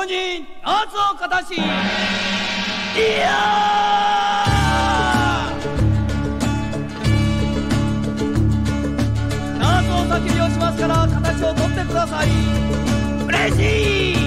公認ナーツをかたしいやナーツを先利用しますから形を取ってください。嬉しい！